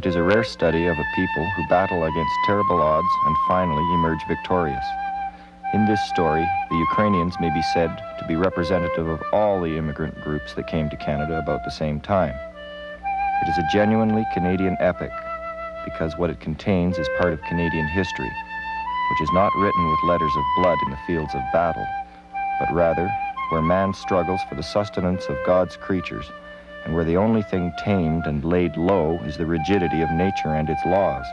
It is a rare study of a people who battle against terrible odds and finally emerge victorious. In this story, the Ukrainians may be said to be representative of all the immigrant groups that came to Canada about the same time. It is a genuinely Canadian epic because what it contains is part of Canadian history, which is not written with letters of blood in the fields of battle, but rather where man struggles for the sustenance of God's creatures and where the only thing tamed and laid low is the rigidity of nature and its laws.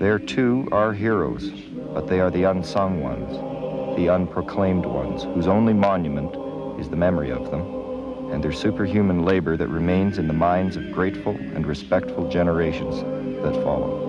There too are heroes, but they are the unsung ones, the unproclaimed ones, whose only monument is the memory of them, and their superhuman labor that remains in the minds of grateful and respectful generations that follow.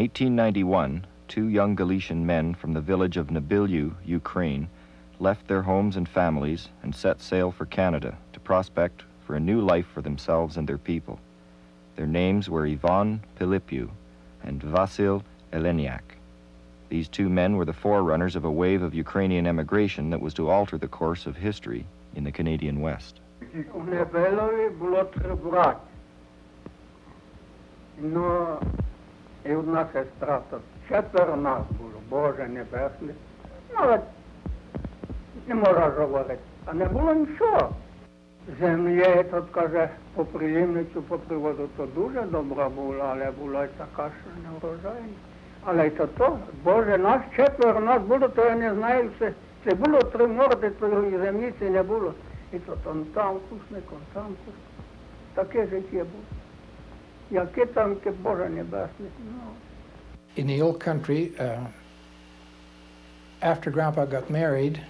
1891, two young Galician men from the village of Nabilyu, Ukraine, left their homes and families and set sail for Canada to prospect for a new life for themselves and their people. Their names were Ivan Pilipiu and Vasil Eleniak. These two men were the forerunners of a wave of Ukrainian emigration that was to alter the course of history in the Canadian West. І одна сестра, то четверо нас було, Боже Небесний. Ну, не можна говорити. А не було нічого. Земля, тут каже, по приємницю, по приводу, то дуже добра була, але була й така, що не врожайна. Але й то то, Боже, нас четверо нас було, то я не знаю, це, це було три морди, тої землі це не було. І то он там кусник, там кусник. Таке життя було. In the old country, uh, after Grandpa got married,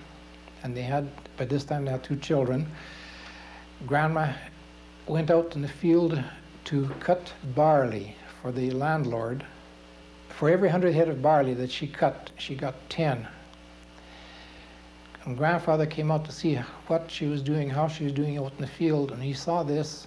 and they had, by this time they had two children, Grandma went out in the field to cut barley for the landlord. For every hundred head of barley that she cut, she got ten. And grandfather came out to see what she was doing, how she was doing out in the field, and he saw this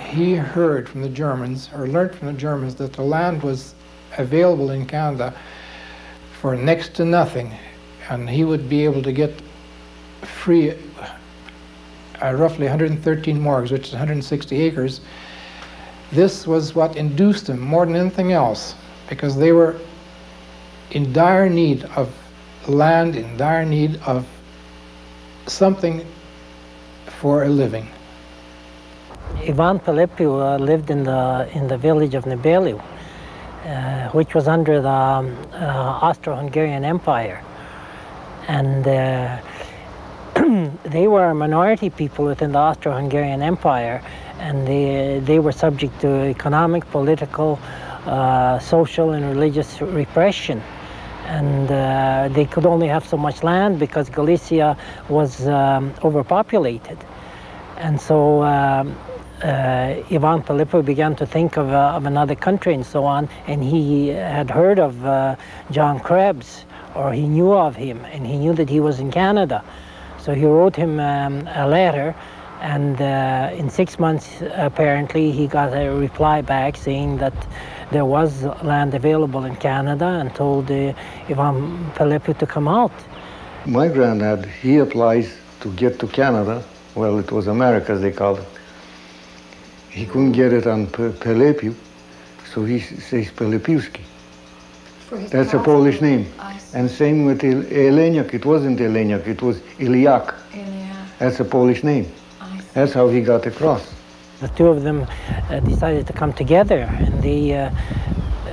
He heard from the Germans, or learned from the Germans, that the land was available in Canada for next to nothing, and he would be able to get free uh, roughly 113 morgs, which is 160 acres. This was what induced him more than anything else, because they were in dire need of land, in dire need of something for a living. Ivan Pilipiu uh, lived in the in the village of Nebeliu, uh, which was under the um, uh, Austro-Hungarian Empire, and uh, they were a minority people within the Austro-Hungarian Empire, and they they were subject to economic, political, uh, social, and religious repression. And uh, they could only have so much land because Galicia was um, overpopulated. And so um, uh, Ivan Pilipo began to think of, uh, of another country and so on, and he had heard of uh, John Krebs, or he knew of him, and he knew that he was in Canada. So he wrote him um, a letter, and uh, in six months, apparently, he got a reply back saying that there was land available in Canada and told uh, Ivan Pilipo to come out. My granddad, he applies to get to Canada. Well, it was America, as they called it. He couldn't get it on Pelepiu, so he says Pelepiuski. That's a Polish name. And same with Eleniak. It wasn't Eleniak, it was Iliak. That's a Polish name. That's how he got across. The two of them uh, decided to come together, and they uh,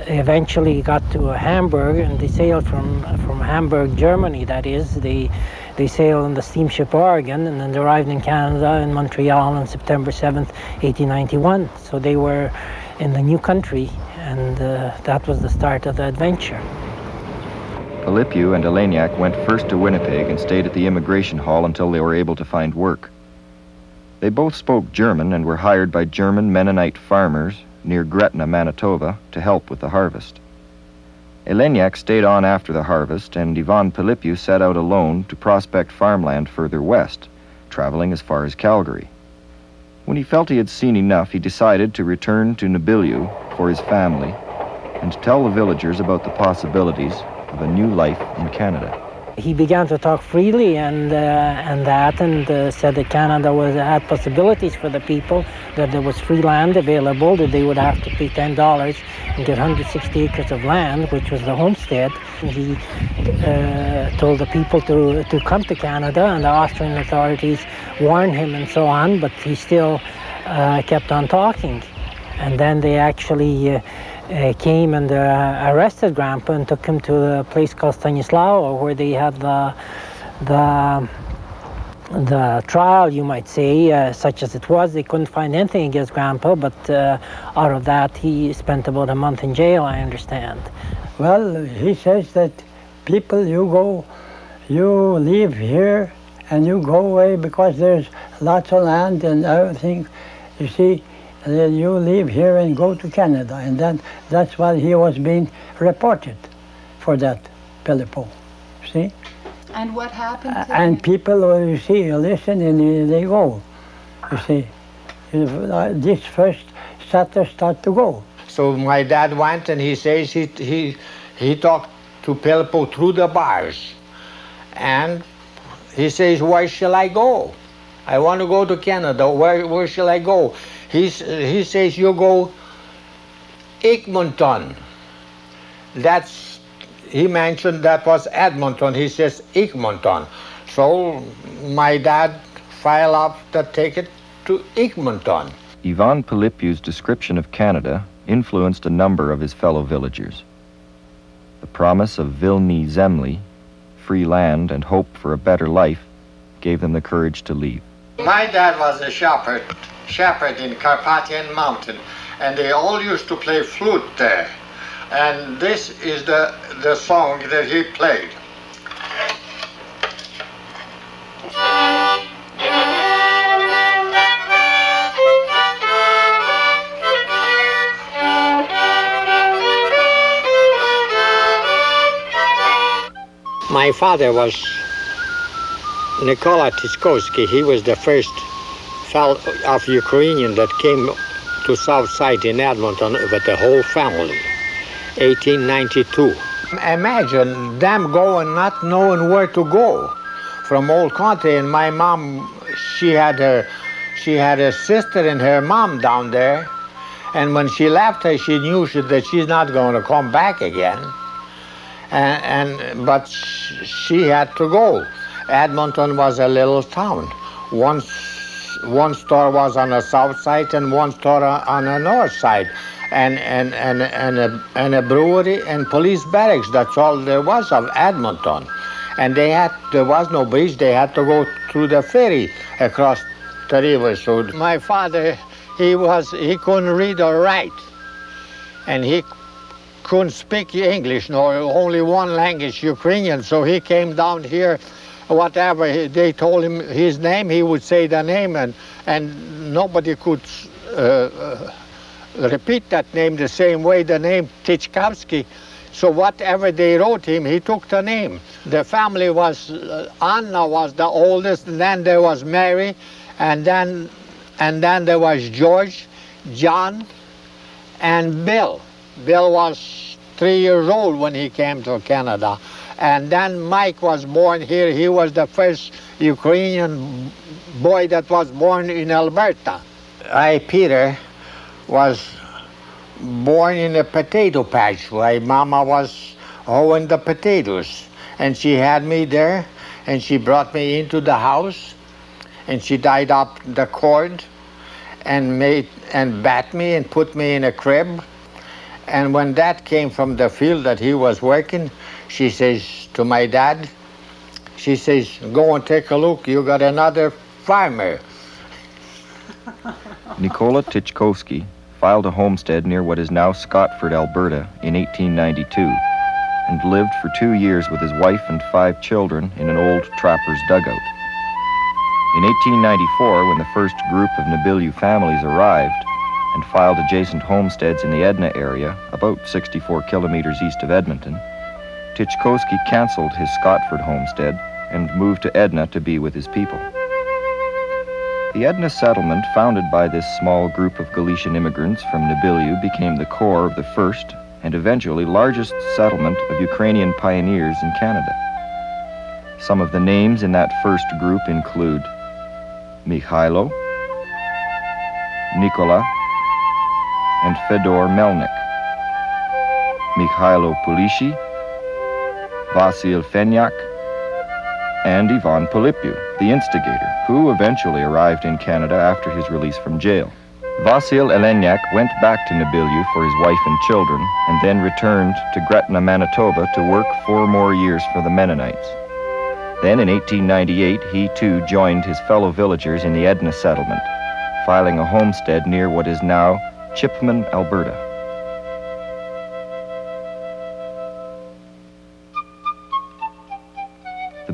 eventually got to Hamburg, and they sailed from from Hamburg, Germany. That is, they they sailed on the steamship Oregon, and then arrived in Canada in Montreal on September 7th, 1891. So they were in the new country, and uh, that was the start of the adventure. Pilipiu and Eleniak went first to Winnipeg and stayed at the immigration hall until they were able to find work. They both spoke German and were hired by German Mennonite farmers near Gretna, Manitoba, to help with the harvest. Eleniak stayed on after the harvest, and Ivan Pilipiu set out alone to prospect farmland further west, traveling as far as Calgary. When he felt he had seen enough, he decided to return to Nebiliu for his family and tell the villagers about the possibilities of a new life in Canada he began to talk freely and uh, and that and uh, said that Canada was had possibilities for the people that there was free land available that they would have to pay ten dollars and get 160 acres of land which was the homestead. And he uh, told the people to to come to Canada and the Austrian authorities warned him and so on but he still uh, kept on talking. And then they actually uh, came and uh, arrested Grandpa and took him to a place called Stanislaus, where they had the the the trial, you might say, uh, such as it was. They couldn't find anything against Grandpa, but uh, out of that, he spent about a month in jail. I understand. Well, he says that people, you go, you live here, and you go away because there's lots of land and everything. You see you leave here and go to Canada. And then that's why he was being reported for that Pelepo. See? And what happened? Uh, and people, you see, listen and they go. You see, uh, this first starter start to go. So my dad went and he says he, he, he talked to Pelepo through the bars. And he says, why shall I go? I want to go to Canada. Where, where shall I go? He's, he says you go Egmonton. That's he mentioned that was Edmonton. He says Egmonton. So my dad filed up the ticket to Egmonton. Ivan Pilipiu's description of Canada influenced a number of his fellow villagers. The promise of Vilni Zemli, free land and hope for a better life, gave them the courage to leave. My dad was a shepherd shepherd in Carpathian Mountain, and they all used to play flute there. And this is the, the song that he played. My father was Nikola Tiskowski. He was the first of Ukrainian that came to South Side in Edmonton with the whole family, 1892. Imagine them going not knowing where to go from old country, and my mom, she had her, she had a sister and her mom down there, and when she left her, she knew she, that she's not going to come back again, and, and but she had to go. Edmonton was a little town. Once one store was on the south side and one store on the north side. And, and, and, and, a, and a brewery and police barracks. That's all there was of Edmonton. And they had, there was no bridge. They had to go through the ferry across the river. So my father, he was, he couldn't read or write. And he couldn't speak English, nor only one language, Ukrainian. So he came down here whatever they told him his name, he would say the name, and and nobody could uh, uh, repeat that name the same way. The name Tychkovsky. So whatever they wrote him, he took the name. The family was uh, Anna was the oldest, and then there was Mary, and then and then there was George, John, and Bill. Bill was three years old when he came to Canada And then Mike was born here. He was the first Ukrainian boy that was born in Alberta. I, Peter, was born in a potato patch. My mama was hoeing the potatoes. And she had me there, and she brought me into the house, and she tied up the cord and made and bat me and put me in a crib. And when that came from the field that he was working, she says to my dad, she says, go and take a look, you got another farmer. Nikola Tychkovsky filed a homestead near what is now Scotford, Alberta in 1892 and lived for two years with his wife and five children in an old trapper's dugout. In 1894, when the first group of Nabilou families arrived and filed adjacent homesteads in the Edna area, about 64 kilometers east of Edmonton, Tychkovsky canceled his Scotford homestead and moved to Edna to be with his people. The Edna settlement, founded by this small group of Galician immigrants from Nabilou, became the core of the first and eventually largest settlement of Ukrainian pioneers in Canada. Some of the names in that first group include Mikhailo, Nikola, and Fedor Melnik. Mikhailo Pulishi, Vasil Fenyak, and Ivan Pilipiu, the instigator, who eventually arrived in Canada after his release from jail. Vasil Eleniak went back to Nabilou for his wife and children, and then returned to Gretna, Manitoba to work four more years for the Mennonites. Then in 1898, he too joined his fellow villagers in the Edna settlement, filing a homestead near what is now Chipman, Alberta.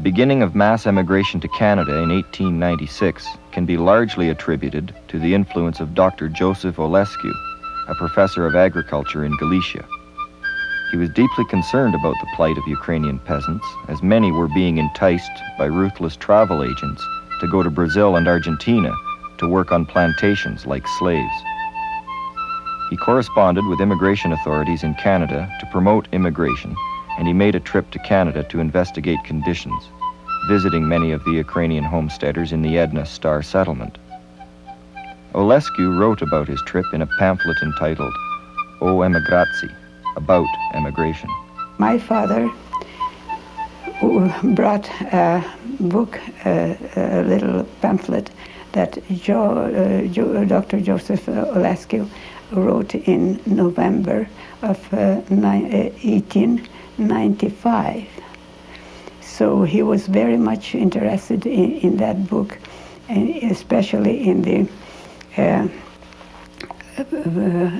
Beginning of mass emigration to Canada in 1896 can be largely attributed to the influence of Dr. Joseph Oleskiw, a professor of agriculture in Galicia. He was deeply concerned about the plight of Ukrainian peasants, as many were being enticed by ruthless travel agents to go to Brazil and Argentina to work on plantations like slaves. He corresponded with immigration authorities in Canada to promote immigration and he made a trip to Canada to investigate conditions, visiting many of the Ukrainian homesteaders in the Edna Star settlement. Oleskiw wrote about his trip in a pamphlet entitled O Emigrazi, about emigration. My father brought a book, a, a little pamphlet that Joe, uh, Joe, Dr. Joseph Oleskiw wrote in November of uh, 18 95. So he was very much interested in, in that book, and especially in the uh,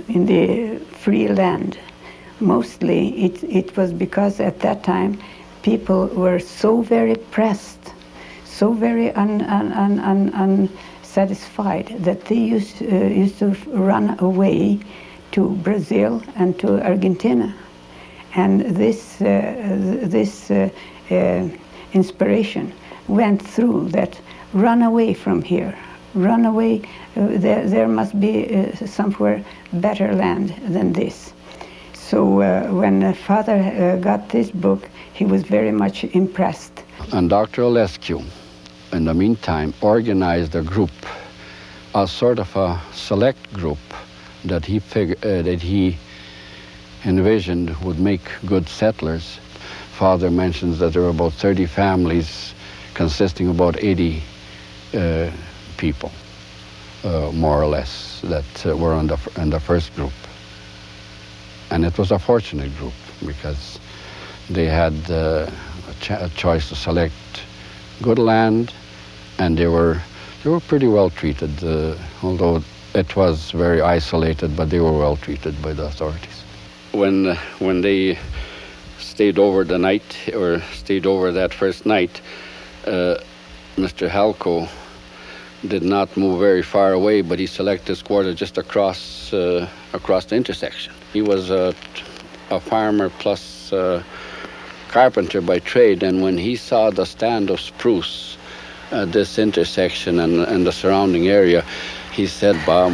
in the free land. Mostly, it it was because at that time people were so very pressed, so very un, un, un, unsatisfied that they used uh, used to run away to Brazil and to Argentina and this, uh, this uh, uh, inspiration went through that run away from here, run away, there, there must be somewhere better land than this. So when father got this book, he was very much impressed. And Dr. Oleskiw, in the meantime, organized a group, a sort of a select group that he, uh, that he envisioned would make good settlers. Father mentions that there were about 30 families consisting about 80 uh, people, uh, more or less, that uh, were in the, in the first group. And it was a fortunate group because they had uh, a, ch a choice to select good land and they were, they were pretty well treated, uh, although it was very isolated, but they were well treated by the authorities when when they stayed over the night or stayed over that first night, uh, Mr. Halco did not move very far away, but he selected his quarter just across uh, across the intersection. He was a, a farmer plus uh, carpenter by trade, and when he saw the stand of spruce at this intersection and, and the surrounding area, he said, But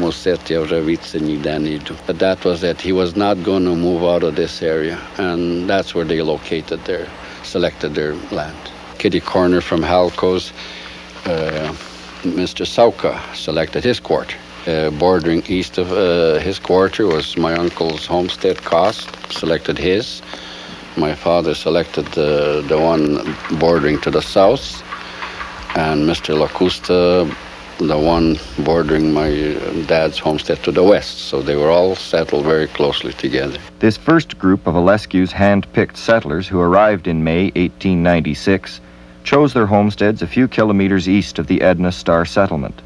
that was it. He was not going to move out of this area, and that's where they located their selected their land. Kitty Corner from Halco's, uh, Mr. Sauka selected his quarter. Uh, bordering east of uh, his quarter was my uncle's homestead cost, selected his. My father selected the, the one bordering to the south, and Mr. Lacusta the one bordering my dad's homestead to the west, so they were all settled very closely together. This first group of Oleskiw's hand-picked settlers who arrived in May 1896 chose their homesteads a few kilometers east of the Edna Star settlement,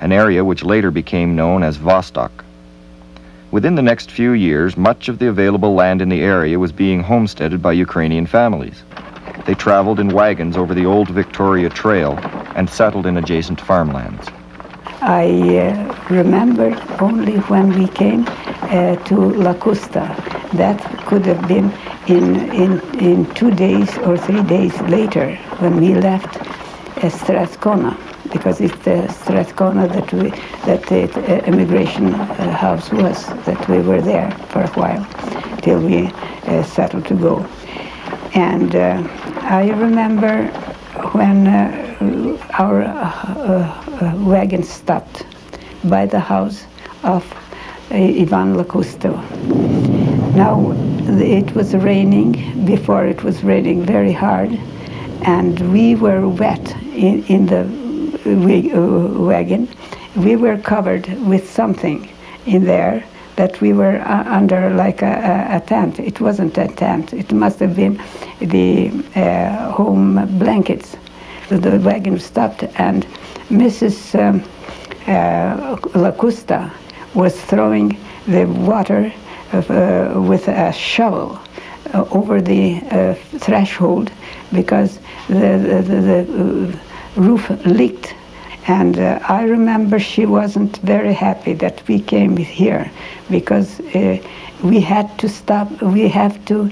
an area which later became known as Vostok. Within the next few years, much of the available land in the area was being homesteaded by Ukrainian families. They traveled in wagons over the old Victoria Trail and settled in adjacent farmlands. I uh, remember only when we came uh, to Lacusta. That could have been in, in, in two days or three days later when we left uh, Strathcona because it's the Strathcona that we that the uh, immigration uh, house was that we were there for a while till we uh, settled to go and uh, I remember when uh, our uh, wagon stopped by the house of Ivan Lakusto. Now it was raining, before it was raining very hard, and we were wet in, in the wagon. We were covered with something in there that we were uh, under like a, a, tent. It wasn't a tent. It must have been the uh, home blankets. The wagon stopped, and Mrs. Um, uh, Lacusta was throwing the water of, uh, with a shovel uh, over the uh, threshold because the, the, the roof leaked and uh, I remember she wasn't very happy that we came here because uh, we had to stop, we have to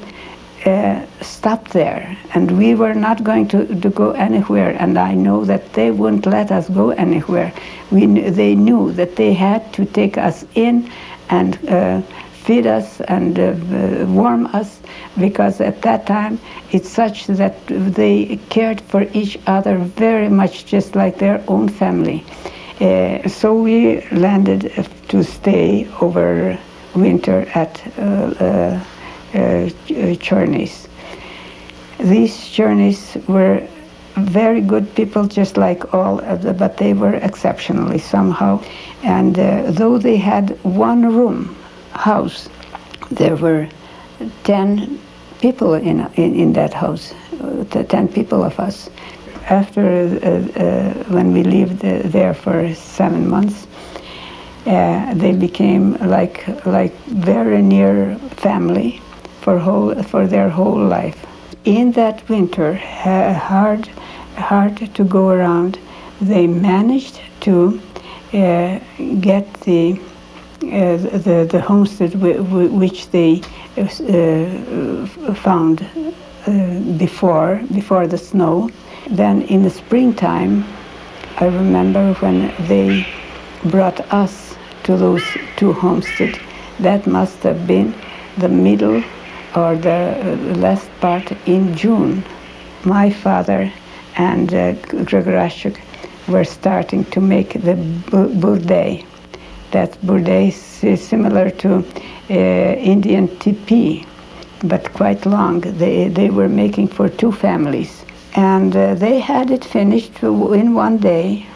uh, stop there. And we were not going to, to go anywhere. And I know that they wouldn't let us go anywhere. We, they knew that they had to take us in and uh, feed us and uh, uh, warm us because at that time it's such that they cared for each other very much just like their own family. Uh, so we landed to stay over winter at uh, uh, uh journeys. These journeys were very good people, just like all, but they were exceptionally somehow. And though they had one room, house, there were 10 people in, in, in that house, uh, 10 people of us. After, uh, uh, when we lived there for seven months, uh, they became like, like very near family for, whole, for their whole life. In that winter, hard, hard to go around, they managed to uh, get the uh, the, the homestead which they uh, found uh, before, before the snow. Then in the springtime, I remember when they brought us to those two homesteads. That must have been the middle or the last part in June. My father and uh, Gregorashchuk were starting to make the burde that burde is similar to uh, Indian teepee, but quite long. They, they were making for two families. And uh, they had it finished in one day,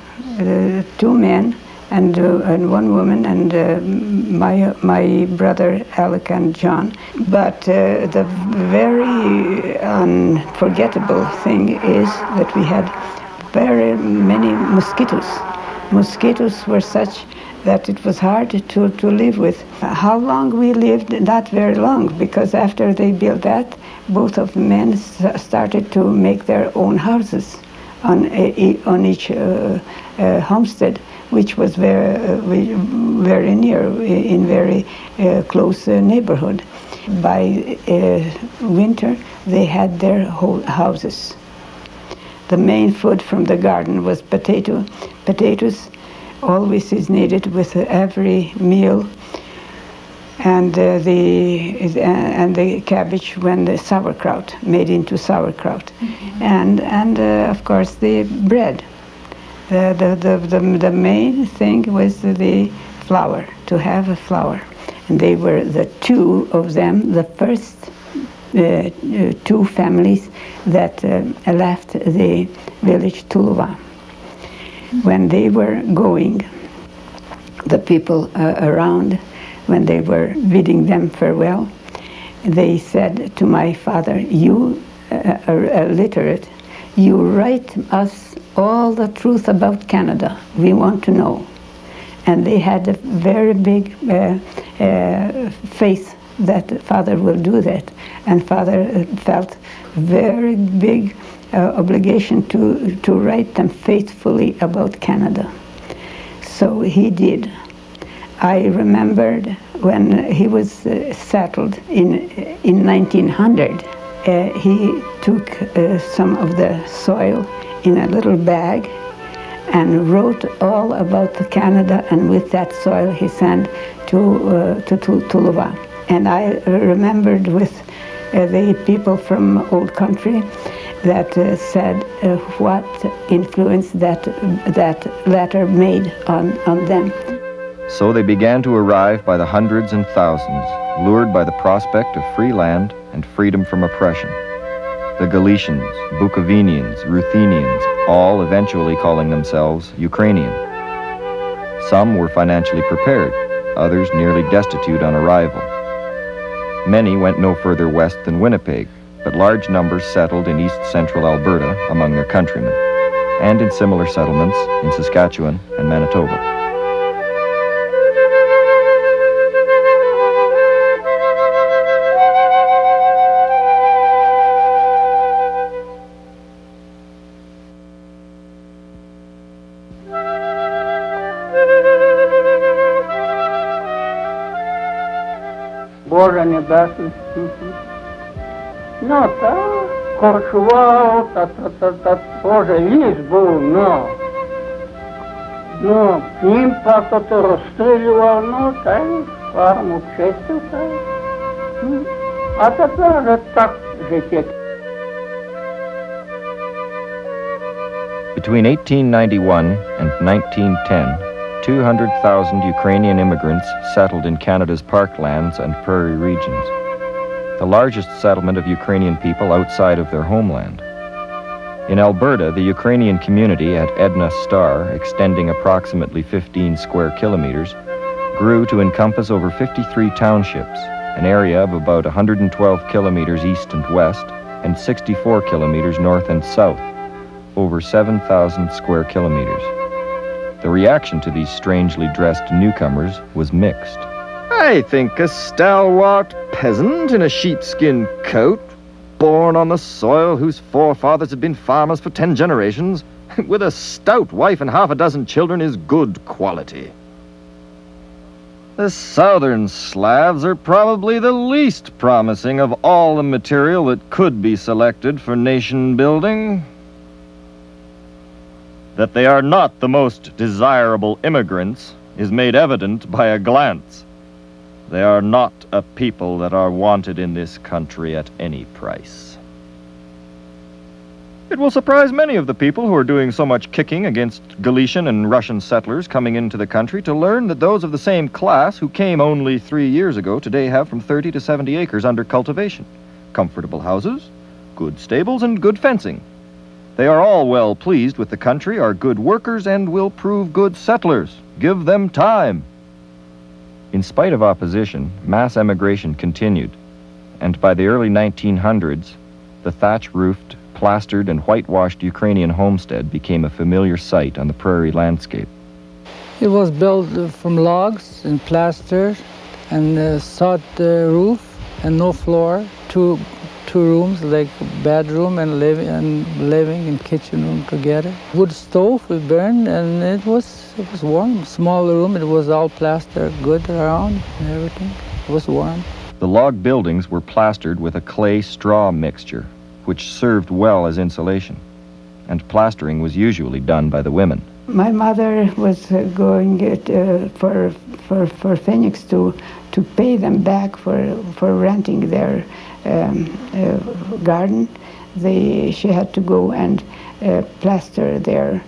uh, two men and, uh, and one woman and uh, my, my brother Alec and John. But uh, the very unforgettable thing is that we had very many mosquitoes. Mosquitoes were such that it was hard to, to live with. How long we lived, not very long, because after they built that, both of the men started to make their own houses on, on each uh, uh, homestead, which was very, uh, very near, in very uh, close uh, neighborhood. By winter, they had their whole houses. The main food from the garden was potato, potatoes, always is needed with every meal. and uh, the uh, and the cabbage when the sauerkraut made into sauerkraut, mm-hmm. and and uh, of course the bread. The, the, the, the, the main thing was the flour to have a flour, and they were the two of them, the first uh, uh, two families that uh, left the village Tuluva. When they were going, the people around when they were bidding them farewell, they said to my father, You, uh, a, literate, you write us all the truth about Canada. We want to know. And they had a very big uh, uh, faith that father will do that. And father uh, felt very big uh, obligation to, to write them faithfully about Canada. So he did. I remembered when he was uh, settled in, in 1900, uh, he took uh, some of the soil in a little bag and wrote all about Canada, and with that soil he sent to, uh, to, to Tuluva. And I remembered with uh, the people from Old Country that uh, said what influence that, that letter made on, on them. So they began to arrive by the hundreds and thousands, lured by the prospect of free land and freedom from oppression. The Galicians, Bukovinians, Ruthenians, all eventually calling themselves Ukrainian. Some were financially prepared, others nearly destitute on arrival. Many went no further west than Winnipeg, but large numbers settled in east central Alberta among their countrymen, and in similar settlements in Saskatchewan and Manitoba. born in no to koczuło, to, to, to, to, Boże, list był, no. No, pimpa to to rozstrzeliło, no, tak, farmu przestał, tak. No. Hmm. A to to, że. Between 1891 and 1910, 200,000 Ukrainian immigrants settled in Canada's parklands and prairie regions the largest settlement of Ukrainian people outside of their homeland. In Alberta, the Ukrainian community at Edna Star, extending approximately 15 square kilometers, grew to encompass over 53 townships, an area of about 112 kilometers east and west, and 64 kilometers north and south, over 7,000 square kilometers. The reaction to these strangely dressed newcomers was mixed. I think a stalwart peasant in a sheepskin coat, born on the soil whose forefathers had been farmers for ten generations, with a stout wife and half a dozen children, is good quality. The southern Slavs are probably the least promising of all the material that could be selected for nation building that they are not the most desirable immigrants is made evident by a glance. They are not a people that are wanted in this country at any price. It will surprise many of the people who are doing so much kicking against Galician and Russian settlers coming into the country to learn that those of the same class who came only three years ago today have from 30 to 70 acres under cultivation, comfortable houses, good stables, and good fencing. They are all well pleased with the country, are good workers, and will prove good settlers. Give them time. In spite of opposition, mass emigration continued, and by the early 1900s, the thatch-roofed, plastered, and whitewashed Ukrainian homestead became a familiar sight on the prairie landscape. It was built from logs and plaster and a sod uh, roof and no floor, two two rooms, like bedroom and living and living and kitchen room together. Wood stove we burned, and it was it was warm. Small room, it was all plaster, good around and everything. It was warm. The log buildings were plastered with a clay straw mixture, which served well as insulation, and plastering was usually done by the women. My mother was uh, going uh, for, for, for Phoenix to, to pay them back for, for renting their um, uh, garden. They, she had to go and plaster their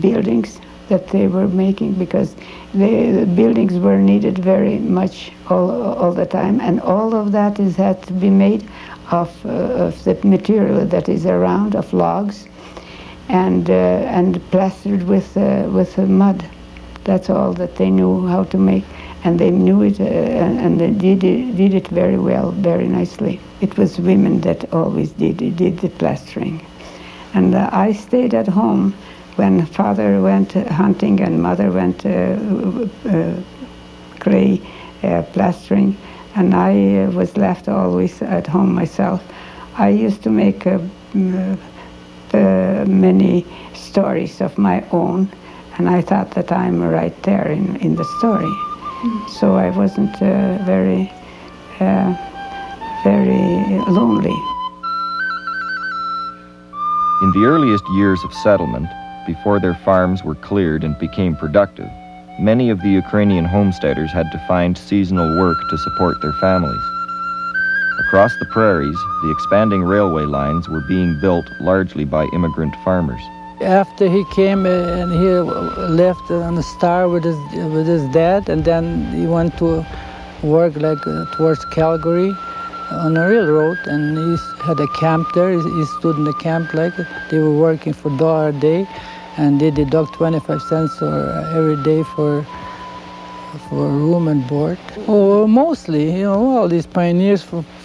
buildings that they were making because the buildings were needed very much all, all the time and all of that is had to be made of, uh, of the material that is around of logs and, uh, and plastered with, uh, with mud. That's all that they knew how to make. And they knew it uh, and they did it, did it very well, very nicely. It was women that always did, did the plastering. And uh, I stayed at home when father went hunting and mother went uh, uh, clay plastering. And I was left always at home myself. I used to make a, uh, many stories of my own, and I thought that I'm right there in, in the story. Mm. So I wasn't uh, very, uh, very lonely. In the earliest years of settlement, before their farms were cleared and became productive, many of the Ukrainian homesteaders had to find seasonal work to support their families. Across the prairies, the expanding railway lines were being built largely by immigrant farmers. After he came uh, and he left on the star with his, with his dad, and then he went to work like uh, towards Calgary on a railroad, and he had a camp there. He stood in the camp like they were working for a dollar a day, and they deduct 25 cents or every day for for room and board. Oh, mostly, you know, all these pioneers,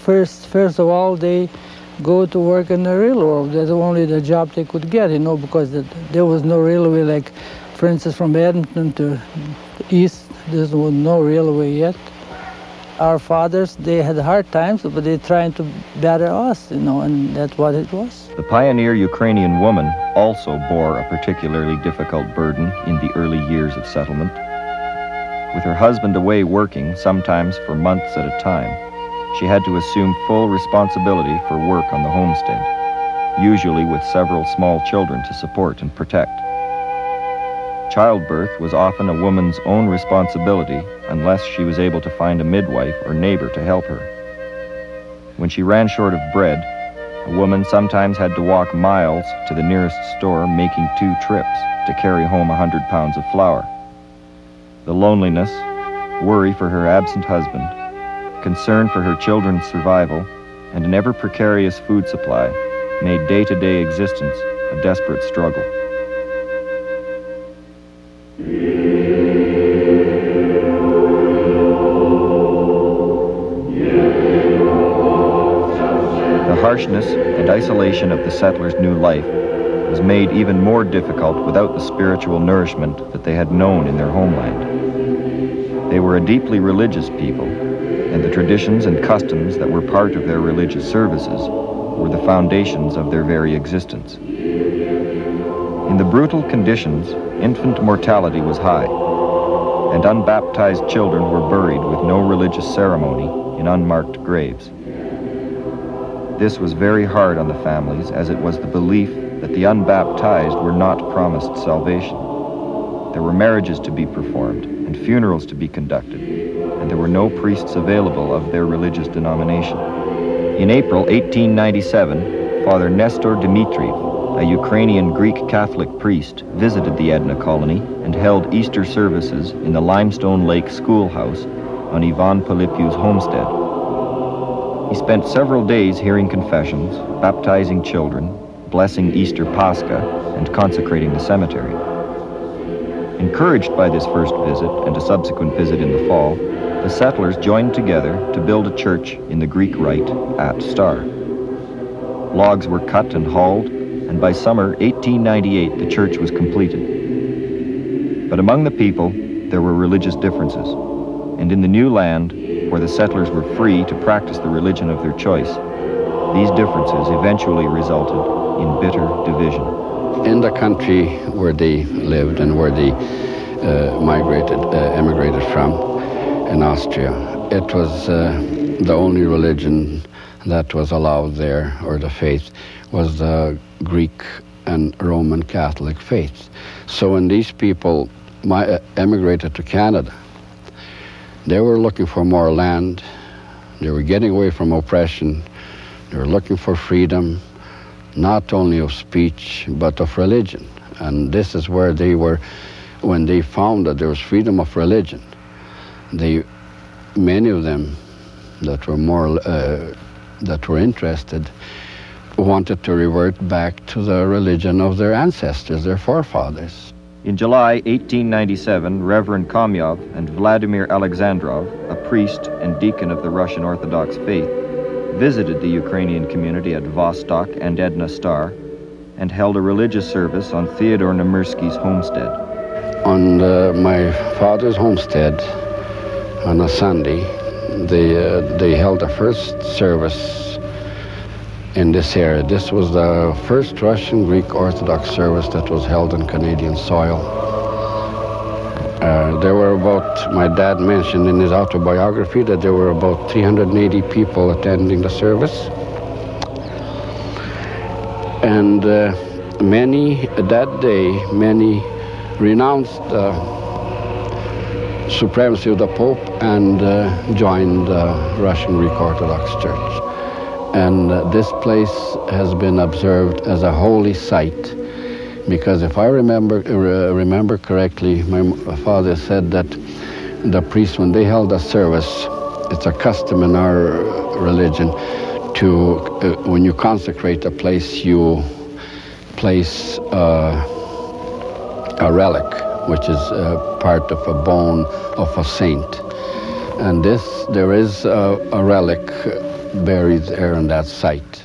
first, first of all, they go to work in the railroad. That's only the job they could get, you know, because there was no railway like, for instance, from Edmonton to east, there was no railway yet. Our fathers, they had hard times, but they're trying to better us, you know, and that's what it was. The pioneer Ukrainian woman also bore a particularly difficult burden in the early years of settlement. With her husband away working, sometimes for months at a time, she had to assume full responsibility for work on the homestead, usually with several small children to support and protect. Childbirth was often a woman's own responsibility unless she was able to find a midwife or neighbor to help her. When she ran short of bread, a woman sometimes had to walk miles to the nearest store making two trips to carry home a hundred pounds of flour. The loneliness, worry for her absent husband, concern for her children's survival, and an ever precarious food supply made day to day existence a desperate struggle. The harshness and isolation of the settlers' new life was made even more difficult without the spiritual nourishment that they had known in their homeland. They were a deeply religious people, and the traditions and customs that were part of their religious services were the foundations of their very existence. In the brutal conditions, infant mortality was high, and unbaptized children were buried with no religious ceremony in unmarked graves. This was very hard on the families as it was the belief that the unbaptized were not promised salvation. There were marriages to be performed and funerals to be conducted, there were no priests available of their religious denomination. In April 1897, Father Nestor Dmytriw, a Ukrainian Greek Catholic priest, visited the Edna colony and held Easter services in the Limestone Lake Schoolhouse on Ivan Pilipiu's homestead. He spent several days hearing confessions, baptizing children, blessing Easter Pascha, and consecrating the cemetery. Encouraged by this first visit and a subsequent visit in the fall, the settlers joined together to build a church in the Greek rite at Star. Logs were cut and hauled, and by summer 1898 the church was completed. But among the people, there were religious differences, and in the new land, where the settlers were free to practice the religion of their choice, these differences eventually resulted in bitter division. In the country where they lived and where they uh, migrated, uh, emigrated from, in Austria, it was uh, the only religion that was allowed there, or the faith, was the Greek and Roman Catholic faith. So when these people uh, emigrated to Canada, they were looking for more land, they were getting away from oppression, they were looking for freedom, not only of speech, but of religion. And this is where they were, when they found that there was freedom of religion, they, many of them that were more, uh, that were interested, wanted to revert back to the religion of their ancestors, their forefathers. In July 1897, Reverend Komyov and Vladimir Alexandrov, a priest and deacon of the Russian Orthodox faith, visited the Ukrainian community at Vostok and Edna Star and held a religious service on Theodore Nemirsky's homestead. On uh, my father's homestead, on a Sunday, they, uh, they held the first service in this area. This was the first Russian Greek Orthodox service that was held on Canadian soil. Uh, there were about, my dad mentioned in his autobiography that there were about 380 people attending the service. And uh, many, that day, many renounced the supremacy of the Pope and uh, joined the Russian Greek Orthodox Church. And uh, this place has been observed as a holy site because if I remember, uh, remember correctly, my father said that the priests, when they held a service, it's a custom in our religion to, uh, when you consecrate a place, you place uh, a relic, which is uh, part of a bone of a saint. And this, there is a, a relic buried there in that site.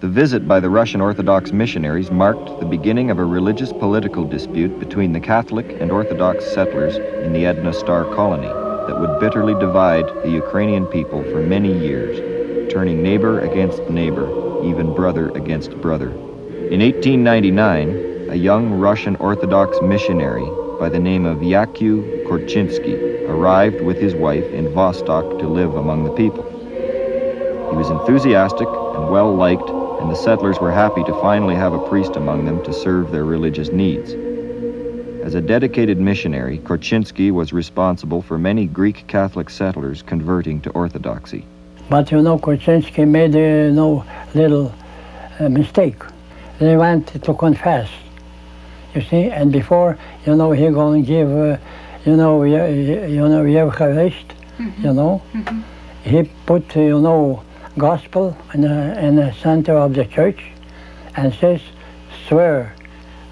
The visit by the Russian Orthodox missionaries marked the beginning of a religious political dispute between the Catholic and Orthodox settlers in the Edna Star colony that would bitterly divide the Ukrainian people for many years, turning neighbor against neighbor, even brother against brother. In 1899, a young Russian Orthodox missionary by the name of Yakub Korchinsky arrived with his wife in Vostok to live among the people. He was enthusiastic and well liked, and the settlers were happy to finally have a priest among them to serve their religious needs. As a dedicated missionary, Korchinsky was responsible for many Greek Catholic settlers converting to Orthodoxy. But you know, Korchinsky made a no little uh, mistake. They went to confess, you see, and before, you know, he going to give, uh, you know, you, you know, Eucharist, mm -hmm. you know, mm -hmm. he put, you know, gospel in the, in the center of the church and says, swear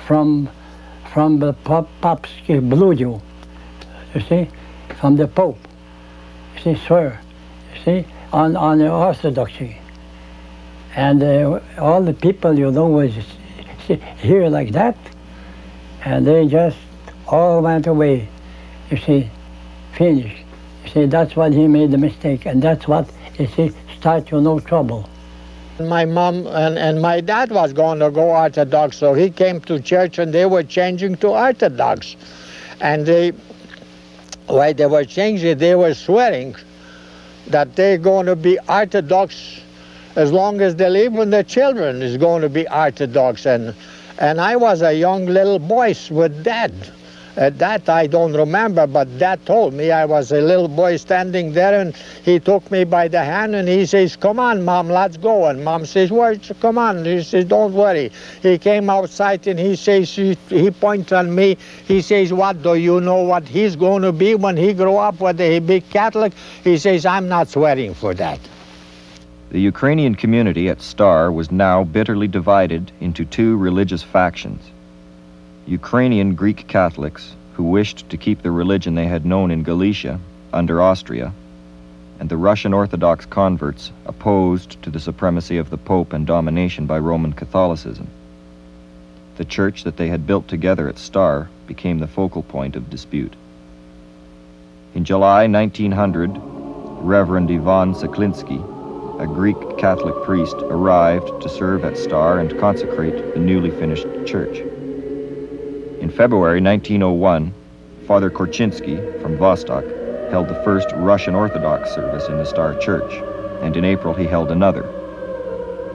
from, from the pop, papski bludio, you see, from the Pope. You see, swear, you see, on, on the Orthodoxy. And uh, all the people, you know, was here like that, and they just all went away, you see, finished. You see, that's what he made the mistake, and that's what, you see, start you no trouble. My mom and, and my dad was going to go Orthodox, so he came to church and they were changing to Orthodox. And they, while they were changing, they were swearing that they're going to be Orthodox as long as they live and their children is going to be Orthodox. And, and I was a young little boy with dad. Uh, that I don't remember, but Dad told me I was a little boy standing there, and he took me by the hand and he says, "Come on, Mom, let's go." And Mom says, "What? Come on." He says, "Don't worry." He came outside and he says, he, he points on me. He says, "What do you know? What he's going to be when he grow up? Whether he be Catholic?" He says, "I'm not swearing for that." The Ukrainian community at Star was now bitterly divided into two religious factions. Ukrainian Greek Catholics who wished to keep the religion they had known in Galicia under Austria, and the Russian Orthodox converts opposed to the supremacy of the Pope and domination by Roman Catholicism. The church that they had built together at Star became the focal point of dispute. In July 1900, Reverend Ivan Seklinsky, a Greek Catholic priest, arrived to serve at Star and consecrate the newly finished church. In February 1901, Father Korchinsky from Vostok held the first Russian Orthodox service in the Star Church, and in April he held another.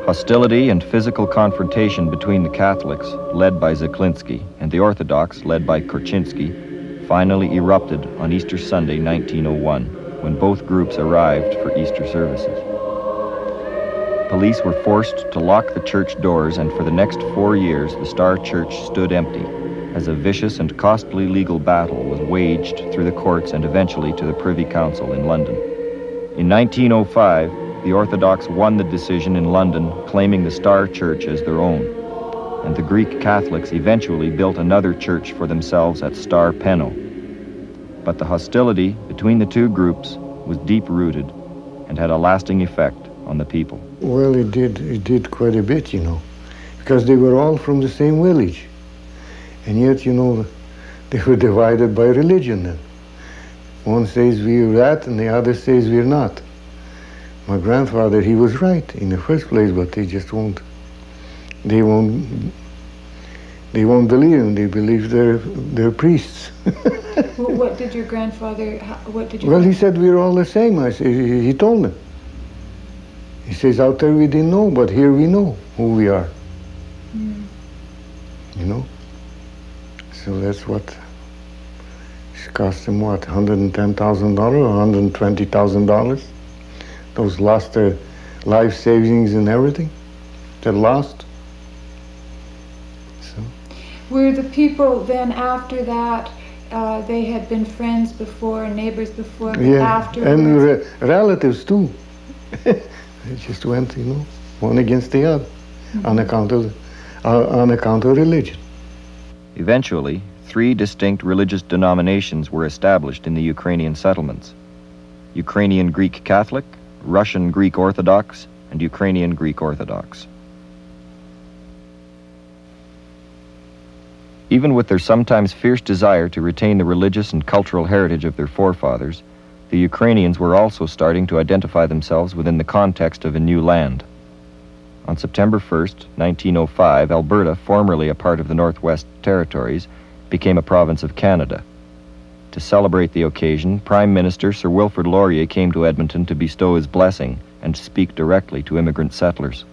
Hostility and physical confrontation between the Catholics, led by Zaklinski, and the Orthodox, led by Korchinsky, finally erupted on Easter Sunday 1901, when both groups arrived for Easter services. Police were forced to lock the church doors, and for the next four years, the Star Church stood empty as a vicious and costly legal battle was waged through the courts and eventually to the Privy Council in London. In 1905, the Orthodox won the decision in London, claiming the Star Church as their own. And the Greek Catholics eventually built another church for themselves at Star Penno. But the hostility between the two groups was deep rooted and had a lasting effect on the people. Well, it did, it did quite a bit, you know, because they were all from the same village. And yet, you know, they were divided by religion then. One says we're that and the other says we're not. My grandfather, he was right in the first place, but they just won't, they won't, they won't believe him. They believe they're, they're priests. well, what did your grandfather, what did your Well, he said we're all the same. I said, he told them. He says, out there we didn't know, but here we know who we are. Mm. You know? So that's what it cost him what, $110,000 or $120,000? Those lost their life savings and everything that lost. So. Were the people then after that, uh, they had been friends before, neighbors before, yeah, afterwards? and re relatives too. they just went, you know, one against the other mm -hmm. on account of uh, on account of religion. Eventually, three distinct religious denominations were established in the Ukrainian settlements Ukrainian Greek Catholic, Russian Greek Orthodox, and Ukrainian Greek Orthodox. Even with their sometimes fierce desire to retain the religious and cultural heritage of their forefathers, the Ukrainians were also starting to identify themselves within the context of a new land. On September 1, 1905, Alberta, formerly a part of the Northwest Territories, became a province of Canada. To celebrate the occasion, Prime Minister Sir Wilfrid Laurier came to Edmonton to bestow his blessing and speak directly to immigrant settlers.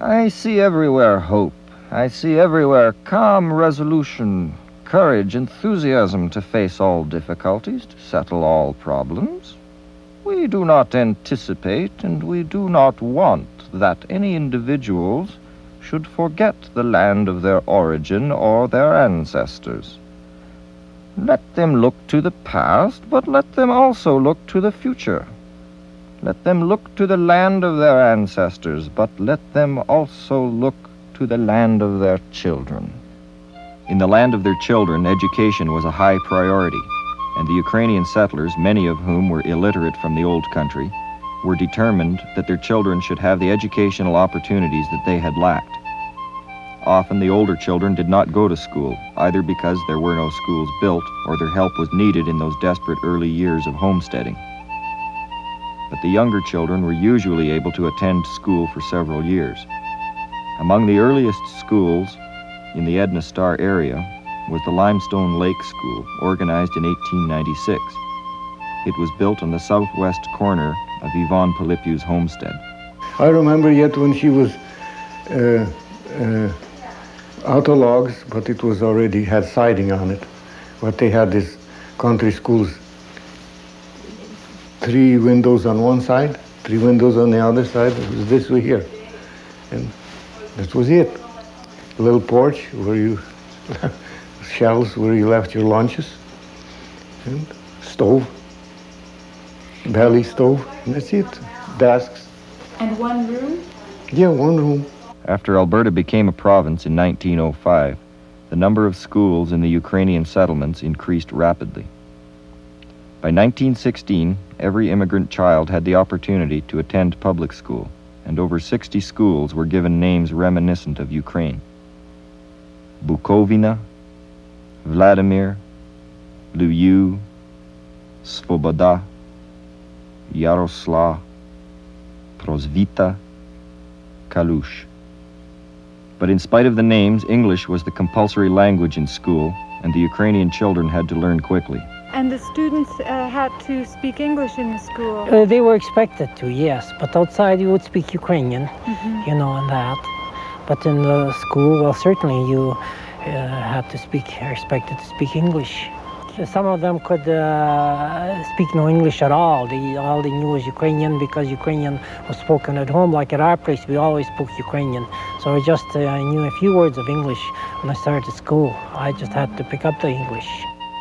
I see everywhere hope. I see everywhere calm resolution, courage, enthusiasm to face all difficulties, to settle all problems. We do not anticipate and we do not want that any individuals should forget the land of their origin or their ancestors. Let them look to the past, but let them also look to the future. Let them look to the land of their ancestors, but let them also look to the land of their children. In the land of their children, education was a high priority, and the Ukrainian settlers, many of whom were illiterate from the old country, were determined that their children should have the educational opportunities that they had lacked. Often the older children did not go to school, either because there were no schools built or their help was needed in those desperate early years of homesteading. But the younger children were usually able to attend school for several years. Among the earliest schools in the Edna Star area was the Limestone Lake School, organized in 1896. It was built on the southwest corner of Ivan Pilipiu's homestead. I remember yet when she was uh, uh, out of logs, but it was already had siding on it. But they had these country schools, three windows on one side, three windows on the other side. It was this way here, and that was it. A little porch where you shelves where you left your lunches, and stove belly stove, and that's it. Desks. And one room? Yeah, one room. After Alberta became a province in 1905, the number of schools in the Ukrainian settlements increased rapidly. By 1916, every immigrant child had the opportunity to attend public school, and over 60 schools were given names reminiscent of Ukraine. Bukovina, Vladimir, Luyu, Svoboda, Yaroslav, Prosvita, Kalush. But in spite of the names, English was the compulsory language in school, and the Ukrainian children had to learn quickly. And the students uh, had to speak English in the school. Uh, they were expected to, yes, but outside you would speak Ukrainian, Mhm. you know, and that. But in the school, well, certainly you uh, had to speak, expected to speak English. Some of them could uh, speak no English at all. They, all they knew was Ukrainian because Ukrainian was spoken at home. Like at our place, we always spoke Ukrainian. So I just uh, knew a few words of English when I started school. I just had to pick up the English.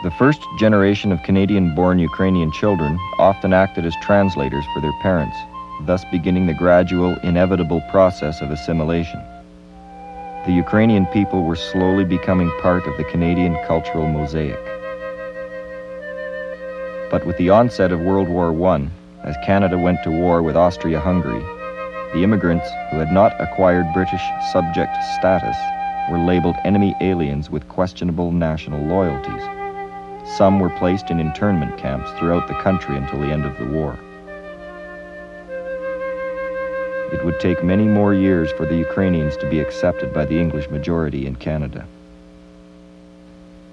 The first generation of Canadian born Ukrainian children often acted as translators for their parents, thus beginning the gradual, inevitable process of assimilation. The Ukrainian people were slowly becoming part of the Canadian cultural mosaic. But with the onset of World War I, as Canada went to war with Austria Hungary, the immigrants who had not acquired British subject status were labeled enemy aliens with questionable national loyalties. Some were placed in internment camps throughout the country until the end of the war. It would take many more years for the Ukrainians to be accepted by the English majority in Canada.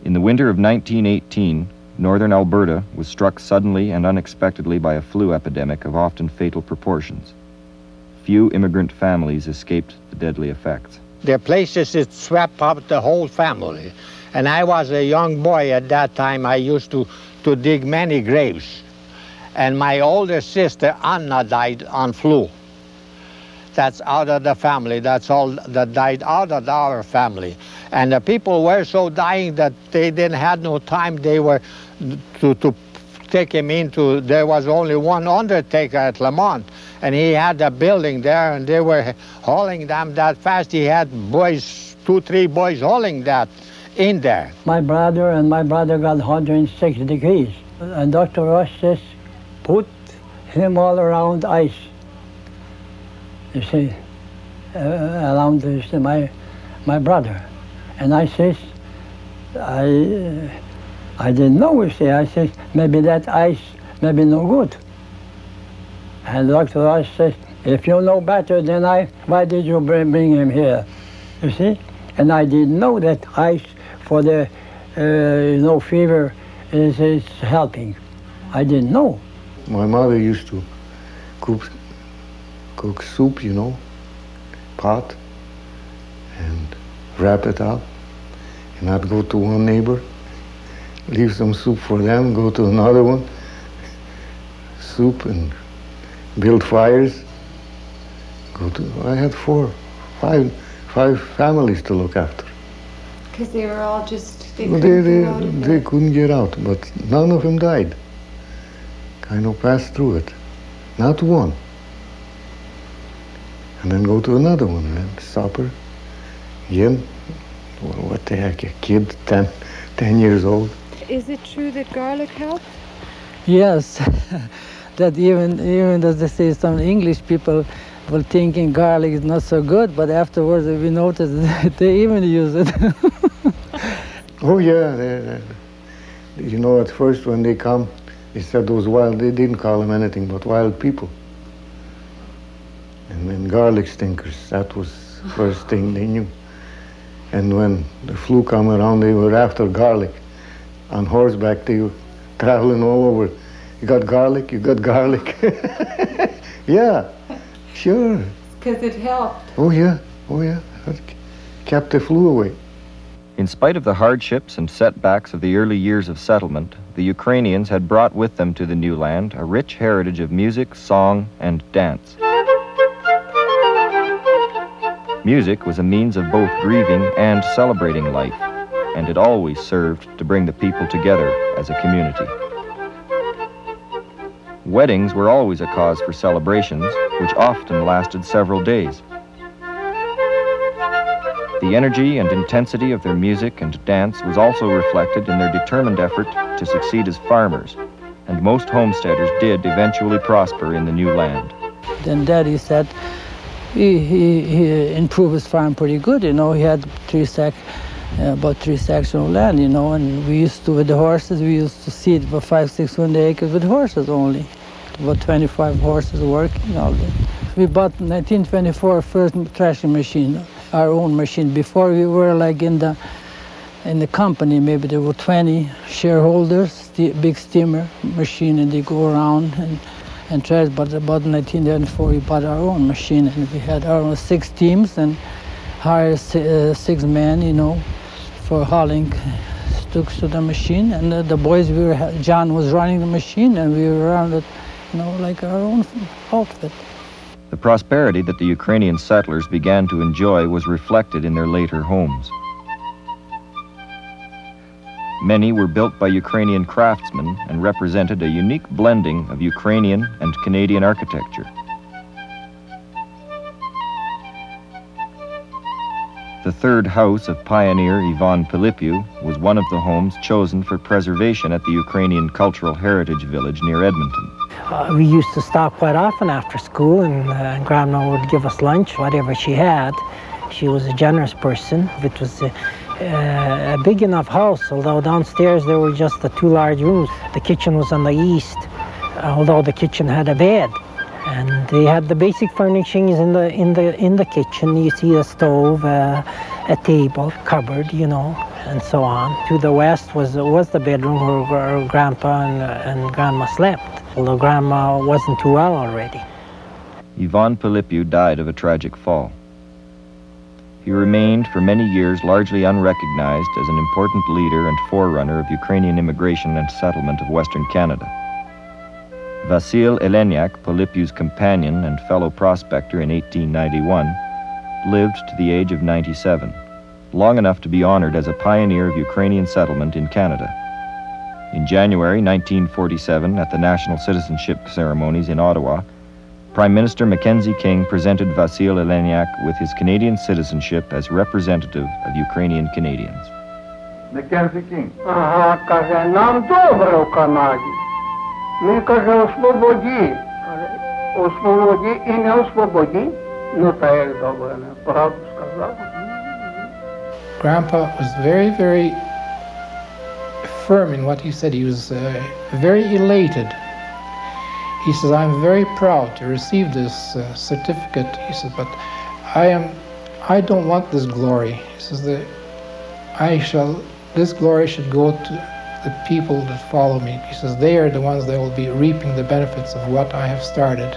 In the winter of 1918, northern Alberta was struck suddenly and unexpectedly by a flu epidemic of often fatal proportions. Few immigrant families escaped the deadly effects. The places it swept up the whole family. And I was a young boy at that time. I used to, to dig many graves. And my older sister, Anna, died on flu. That's out of the family. That's all that died out of our family. And the people were so dying that they didn't have no time. They were to, to take him into, there was only one undertaker at Lamont. And he had a building there and they were hauling them that fast. He had boys, two, three boys hauling that in there. My brother and my brother got 106 degrees. And Dr. Ross says, put him all around ice. You see, uh, around this, my, my brother. And I says, I, I didn't know, you see. I says, maybe that ice maybe no good. And Dr. Ross says, if you know better than I, why did you bring, bring him here? You see? And I didn't know that ice for the, uh, you know, fever is, is helping. I didn't know. My mother used to cook, cook soup, you know, pot, and wrap it up. And I'd go to one neighbor, leave some soup for them, go to another one, soup and build fires. Go to, I had four, five, five families to look after. Because they were all just, they Well, couldn't they, they, they couldn't get out, but none of them died. Kind of passed through it. Not one. And then go to another one, and supper. Again, well, what the heck, a kid, 10, 10 years old. Is it true that garlic helps? Yes, that even even as they say some English people were thinking garlic is not so good, but afterwards we noticed that they even use it. Oh, yeah. they- they- you know, at first when they come, they said those wild, they didn't call them anything but wild people. And then garlic stinkers, that was the first thing they knew. And when the flu come around, they were after garlic. On horseback, they were traveling all over. You got garlic, you got garlic. yeah, sure. Because it helped. Oh, yeah, oh, yeah. That kept the flu away. In spite of the hardships and setbacks of the early years of settlement, the Ukrainians had brought with them to the new land a rich heritage of music, song, and dance. Music was a means of both grieving and celebrating life, and it always served to bring the people together as a community. Weddings were always a cause for celebrations, which often lasted several days. The energy and intensity of their music and dance was also reflected in their determined effort to succeed as farmers, and most homesteaders did eventually prosper in the new land. then Daddy said he, he, he improved his farm pretty good, you know. He had three sack, uh, about three sacks of land, you know, and we used to, with the horses, we used to seed for five, six hundred acres with horses only. About 25 horses working all day. We bought 1924 first thrashing machine, our own machine. Before we were like in the in the company, maybe there were 20 shareholders. ste big steamer machine and they go around and and tried But about 1994, we bought our own machine and we had our own six teams and hired uh, six men, you know, for hauling sticks to the machine. And the boys, we were John was running the machine and we were around it, you know, like our own outfit. The prosperity that the Ukrainian settlers began to enjoy was reflected in their later homes. Many were built by Ukrainian craftsmen and represented a unique blending of Ukrainian and Canadian architecture. The third house of pioneer Ivan Pilipiu was one of the homes chosen for preservation at the Ukrainian Cultural Heritage Village near Edmonton. Uh, we used to stop quite often after school, and, uh, and Grandma would give us lunch, whatever she had. She was a generous person. It was uh, a big enough house, although downstairs there were just the two large rooms. The kitchen was on the east, although the kitchen had a bed. And they had the basic furnishings in the in the in the kitchen. You see a stove, uh, a table, cupboard, you know, and so on. To the west was was the bedroom where, where Grandpa and, and Grandma slept, although Grandma wasn't too well already. Ivan Pilipiu died of a tragic fall. He remained for many years largely unrecognized as an important leader and forerunner of Ukrainian immigration and settlement of Western Canada. Vasil Eleniak, Pilipiu's companion and fellow prospector in 1891, lived to the age of 97, long enough to be honored as a pioneer of Ukrainian settlement in Canada. In January 1947, at the national citizenship ceremonies in Ottawa, Prime Minister Mackenzie King presented Vasil Eleniak with his Canadian citizenship as representative of Ukrainian Canadians. Mackenzie King. Ага, каже, нам добре в Канаді. Ми, каже, у свободі. У свободі і не у свободі. Ну, та як добре, правду сказав. Grandpa was very, very firm in what he said. He was uh, very elated he says, I'm very proud to receive this uh, certificate. He says, but I am, I don't want this glory. He says that I shall, this glory should go to the people that follow me. He says, they are the ones that will be reaping the benefits of what I have started.